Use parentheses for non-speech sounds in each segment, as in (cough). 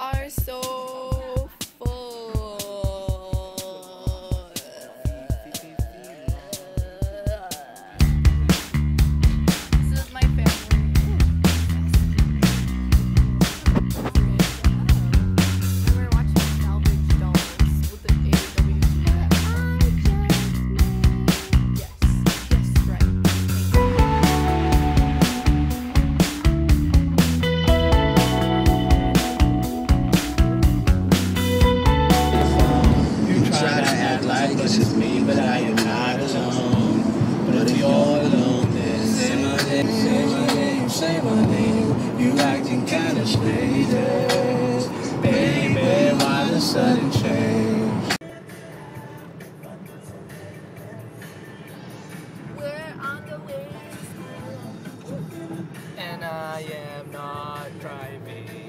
are so act like it's just me, but I am not alone. But if you're alone, then say my name, say my name, say my name. You acting kinda strange, baby. Why the sudden change? We're on the way to school. And I am not driving.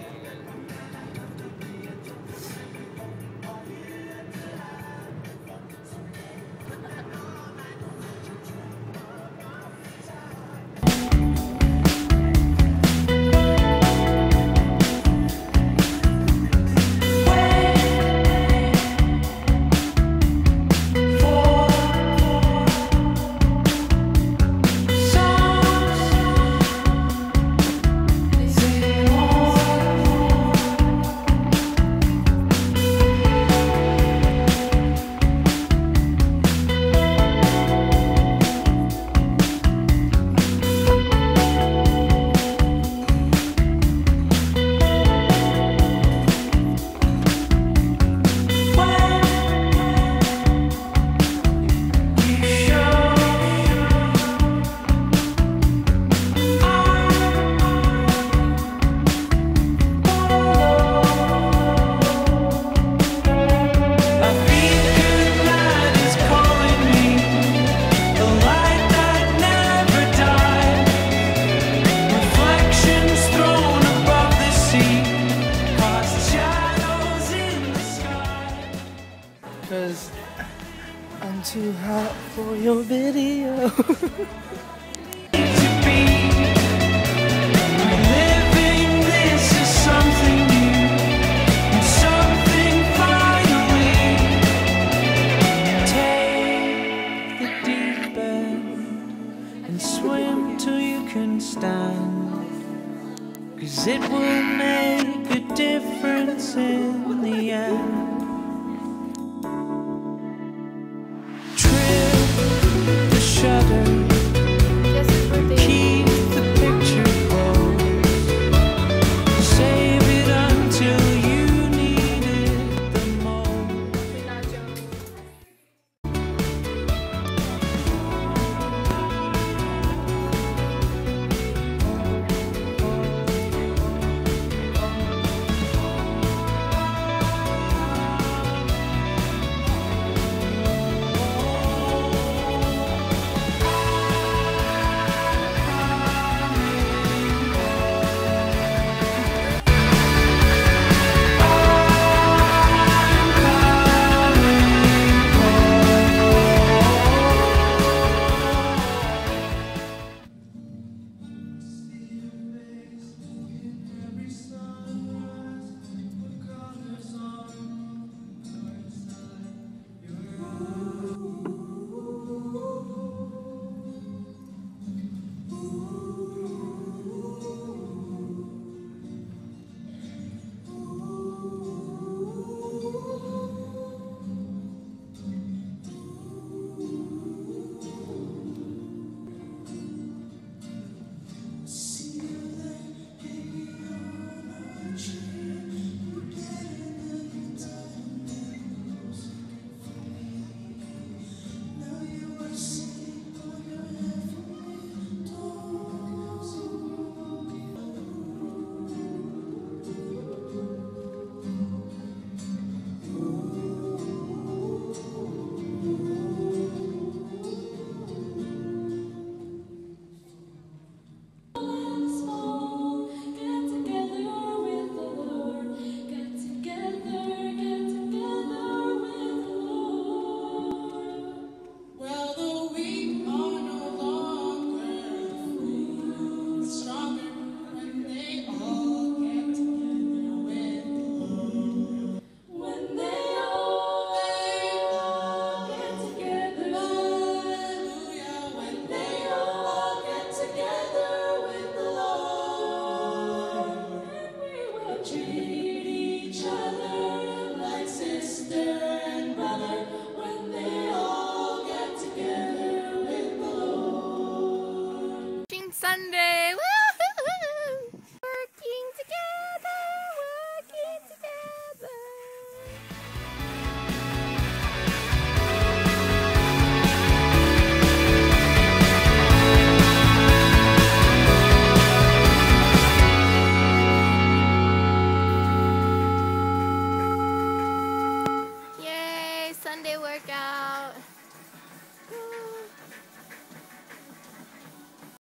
Too hot for your video. (laughs) Swim till you can stand. Cause it will make a difference in the end. workout.